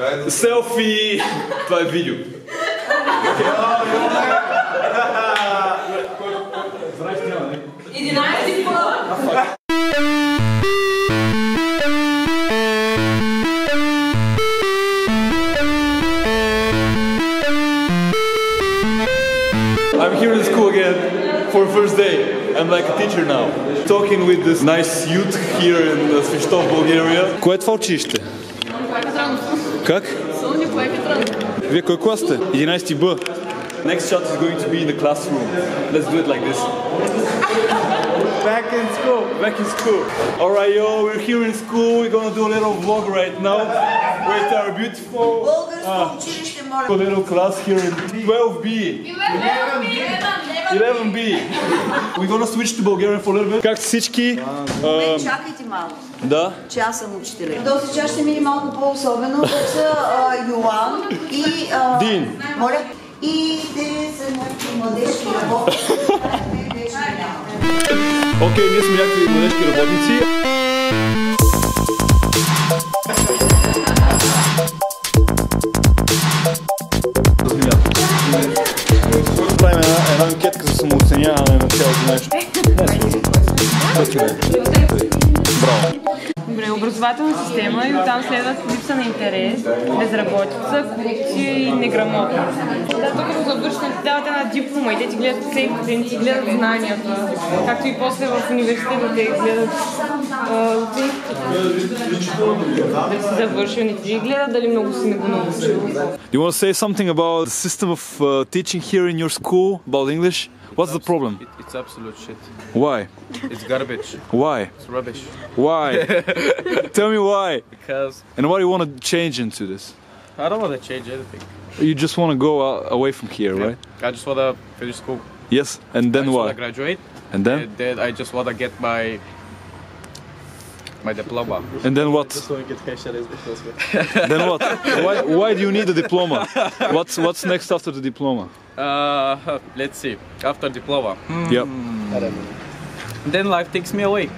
Selfie pa video. I'm here in school again for first day. I'm like a teacher now. Talking with this nice youth here in Svishtov, Bulgaria. Което това? Как? Сони поекатран. Вие кой клас сте? 11 Б. Next shot is going to be in the classroom. Let's do it like this. Back in school. Back in school. Alright, yo, we're here in school. We're gonna do a little vlog right now with our beautiful Българско училище, моля. a little class here in 12B. 11B. We're gonna switch to Bulgarian for a little bit. Как всички? Е, Чакайте малко, Да. че аз съм учителя. Този час ще мине малко по-особено. Тук са Йоан и... Дин. Моля. И те са някакви младежки работници. Не. Окей, ние сме някакви младежки работници. Самооценяване на цялото нещо. Не е сложно. Пъти не. Браво. Добре, образователна система и оттам следват липса на интерес, безработица, корупция и неграмотност. Да, тук като завършиш, ти дават една диплома и те ти гледат всеки ден, ти гледат знанията, както и после в университета те гледат. Дали си завършил, не ти гледат дали много си не го научил. Do you want to say something about the system of uh, teaching here in your school, about English? What's the problem? It, it's absolute shit. Why? It's garbage. Why? It's rubbish. Why? Tell me why. Because And what do you want to change into this? I don't want to change anything. You just want to go uh, away from here, right? I just want to finish school. Yes. And I then just what? to graduate. And then? And then I just want to get my my diploma. And then what? then what? Why, why do you need a diploma? What's what's next after the diploma? Uh, let's see. After diploma, Yep. then life takes me away.